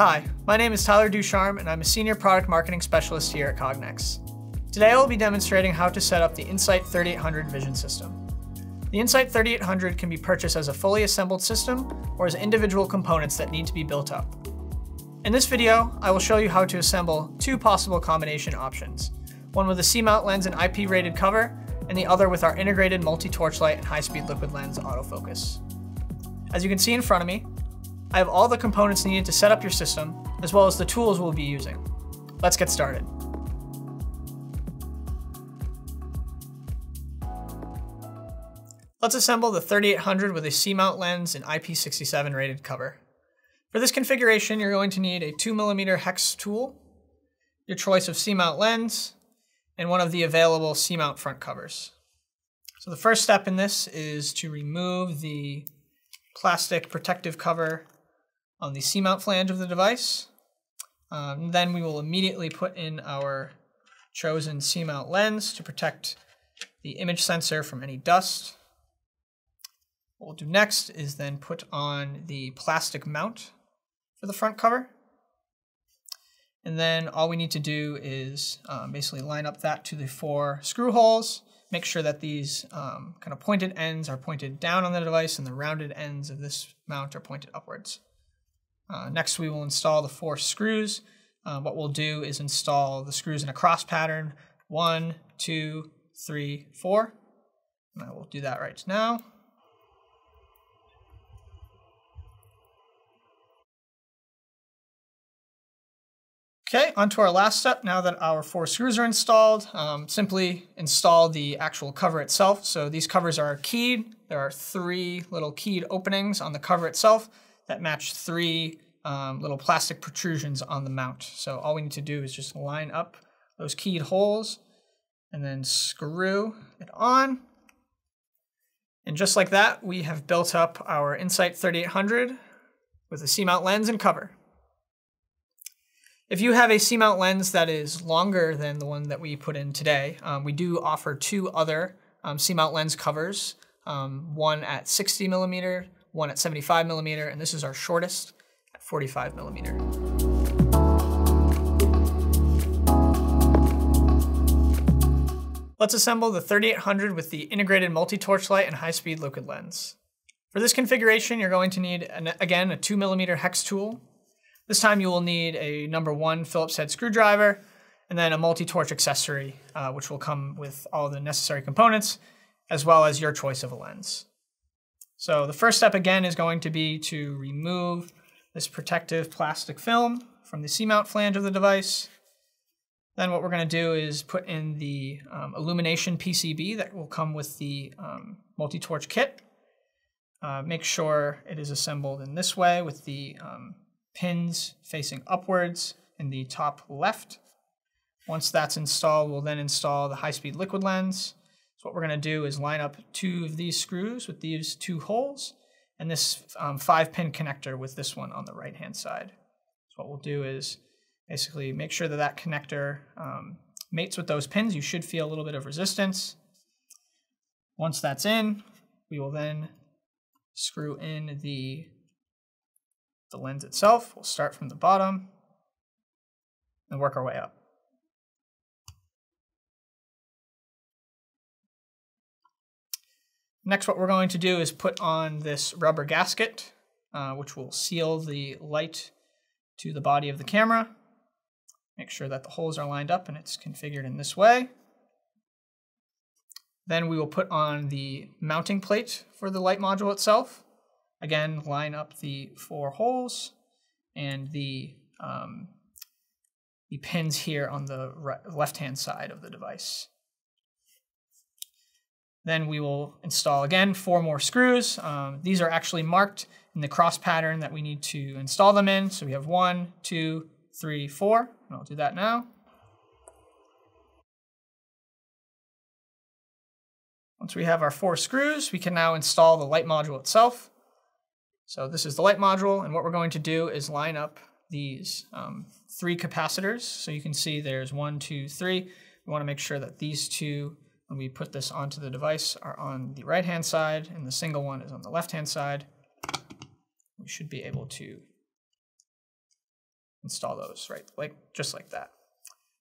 Hi, my name is Tyler Ducharme and I'm a Senior Product Marketing Specialist here at Cognex. Today I will be demonstrating how to set up the In-Sight 3800 vision system. The In-Sight 3800 can be purchased as a fully assembled system or as individual components that need to be built up. In this video, I will show you how to assemble two possible combination options, one with a C-mount lens and IP rated cover, and the other with our integrated multi-torchlight and high-speed liquid lens autofocus. As you can see in front of me, I have all the components needed to set up your system, as well as the tools we'll be using. Let's get started. Let's assemble the 3800 with a C-mount lens and IP67 rated cover. For this configuration, you're going to need a 2mm hex tool, your choice of C-mount lens, and one of the available C-mount front covers. So the first step in this is to remove the plastic protective cover on the C-mount flange of the device. Um, then we will immediately put in our chosen C-mount lens to protect the image sensor from any dust. What we'll do next is then put on the plastic mount for the front cover. And then all we need to do is um, basically line up that to the four screw holes, make sure that these um, kind of pointed ends are pointed down on the device and the rounded ends of this mount are pointed upwards. Uh, next, we will install the four screws. Uh, what we'll do is install the screws in a cross pattern, one, two, three, four. And I will do that right now. Okay, on to our last step. Now that our four screws are installed, um, simply install the actual cover itself. So these covers are keyed. There are three little keyed openings on the cover itself that match three um, little plastic protrusions on the mount. So all we need to do is just line up those keyed holes and then screw it on. And just like that, we have built up our In-Sight 3800 with a C-mount lens and cover. If you have a C-mount lens that is longer than the one that we put in today, um, we do offer two other um, C-mount lens covers, um, one at 60 millimeter, one at 75 millimeter, and this is our shortest at 45 millimeter. Let's assemble the 3800 with the integrated multi-torch light and high-speed liquid lens. For this configuration, you're going to need, an, again, a 2 millimeter hex tool, this time you will need a number one Phillips head screwdriver and then a multi-torch accessory, uh, which will come with all the necessary components, as well as your choice of a lens. So the first step again is going to be to remove this protective plastic film from the C-mount flange of the device. Then what we're going to do is put in the um, illumination PCB that will come with the um, multi-torch kit. Uh, make sure it is assembled in this way with the um, pins facing upwards in the top left. Once that's installed, we'll then install the high-speed liquid lens. So what we're going to do is line up two of these screws with these two holes and this um, five-pin connector with this one on the right-hand side. So what we'll do is basically make sure that that connector um, mates with those pins. You should feel a little bit of resistance. Once that's in, we will then screw in the the lens itself. We'll start from the bottom and work our way up. Next, what we're going to do is put on this rubber gasket, uh, which will seal the light to the body of the camera. Make sure that the holes are lined up and it's configured in this way. Then we will put on the mounting plate for the light module itself. Again, line up the four holes and the, um, the pins here on the right, left-hand side of the device. Then we will install again four more screws. Um, these are actually marked in the cross pattern that we need to install them in. So we have one, two, three, four. And I'll do that now. Once we have our four screws, we can now install the light module itself. So this is the light module, and what we're going to do is line up these um, three capacitors. So you can see there's one, two, three. We want to make sure that these two, when we put this onto the device, are on the right-hand side, and the single one is on the left-hand side. We should be able to install those, right? Like just like that.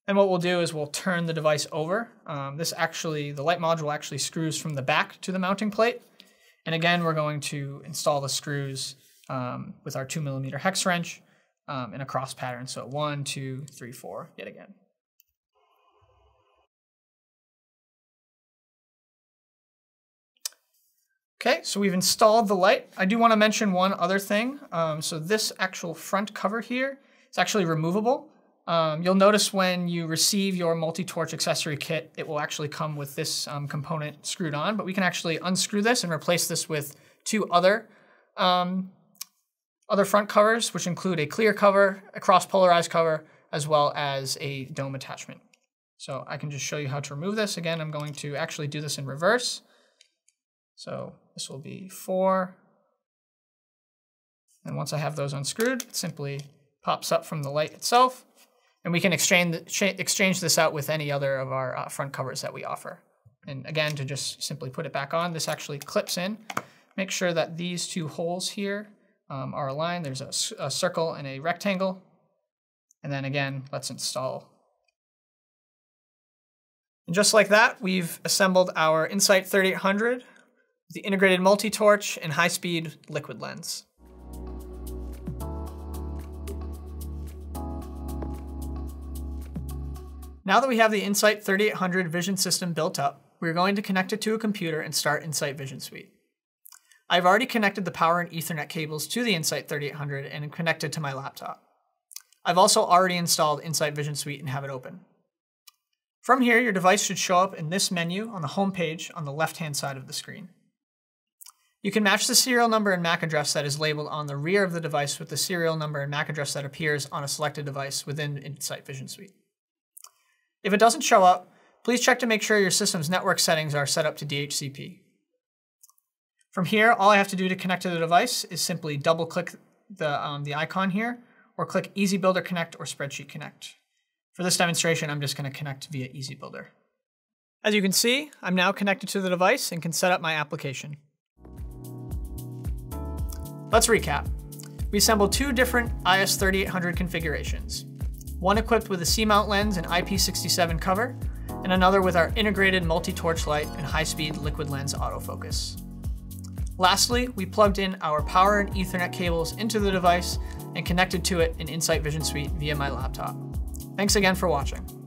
And what we'll do is we'll turn the device over. Um, this actually, the light module actually screws from the back to the mounting plate. And again, we're going to install the screws um, with our two millimeter hex wrench um, in a cross pattern. So one, two, three, four, yet again. Okay, so we've installed the light. I do want to mention one other thing. Um, so this actual front cover here is actually removable. Um, you'll notice when you receive your multi-torch accessory kit, it will actually come with this um, component screwed on, but we can actually unscrew this and replace this with two other um, other front covers, which include a clear cover, a cross-polarized cover, as well as a dome attachment. So I can just show you how to remove this. Again, I'm going to actually do this in reverse. So this will be four. And once I have those unscrewed, it simply pops up from the light itself. And we can exchange, exchange this out with any other of our uh, front covers that we offer. And again, to just simply put it back on, this actually clips in. Make sure that these two holes here um, are aligned. There's a, a circle and a rectangle. And then again, let's install. And just like that, we've assembled our In-Sight 3800 the integrated multi-torch and high-speed liquid lens. Now that we have the In-Sight 3800 vision system built up, we're going to connect it to a computer and start In-Sight Vision Suite. I've already connected the power and ethernet cables to the In-Sight 3800 and connected to my laptop. I've also already installed In-Sight Vision Suite and have it open. From here, your device should show up in this menu on the home page on the left-hand side of the screen. You can match the serial number and MAC address that is labeled on the rear of the device with the serial number and MAC address that appears on a selected device within In-Sight Vision Suite. If it doesn't show up, please check to make sure your system's network settings are set up to DHCP. From here, all I have to do to connect to the device is simply double click the, um, the icon here or click Easy Builder Connect or Spreadsheet Connect. For this demonstration, I'm just going to connect via Easy Builder. As you can see, I'm now connected to the device and can set up my application. Let's recap. We assembled two different IS3800 configurations, one equipped with a C-mount lens and IP67 cover, and another with our integrated multi-torch light and high-speed liquid lens autofocus. Lastly, we plugged in our power and ethernet cables into the device and connected to it in In-Sight Vision Suite via my laptop. Thanks again for watching.